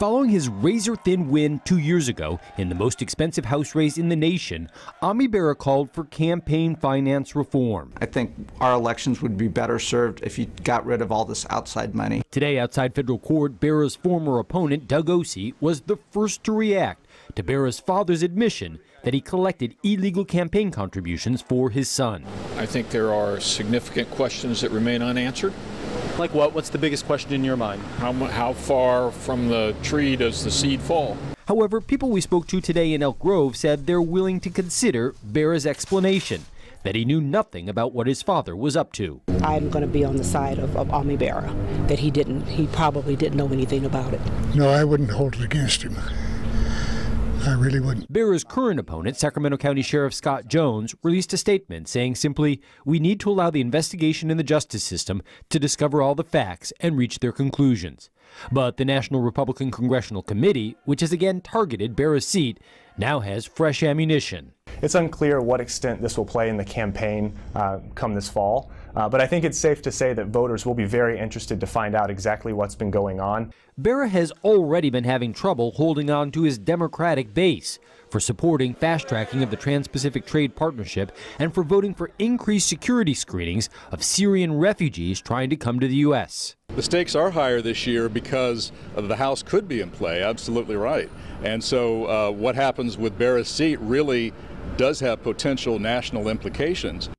Following his razor thin win two years ago in the most expensive House race in the nation, Ami Bera called for campaign finance reform. I think our elections would be better served if you got rid of all this outside money. Today, outside federal court, Bera's former opponent, Doug Ose, was the first to react to Bera's father's admission that he collected illegal campaign contributions for his son. I think there are significant questions that remain unanswered. Like what? What's the biggest question in your mind? How, how far from the tree does the seed fall? However, people we spoke to today in Elk Grove said they're willing to consider Bera's explanation that he knew nothing about what his father was up to. I'm going to be on the side of, of Ami Bera, that he didn't, he probably didn't know anything about it. No, I wouldn't hold it against him. I really wouldn't. Bera's current opponent, Sacramento County Sheriff Scott Jones, released a statement saying simply, We need to allow the investigation in the justice system to discover all the facts and reach their conclusions. But the National Republican Congressional Committee, which has again targeted Bera's seat, now has fresh ammunition. It's unclear what extent this will play in the campaign uh, come this fall, uh, but I think it's safe to say that voters will be very interested to find out exactly what's been going on. Bera has already been having trouble holding on to his Democratic base for supporting fast tracking of the Trans Pacific Trade Partnership and for voting for increased security screenings of Syrian refugees trying to come to the U.S. The stakes are higher this year because the House could be in play, absolutely right. And so uh, what happens with Bera's seat really does have potential national implications.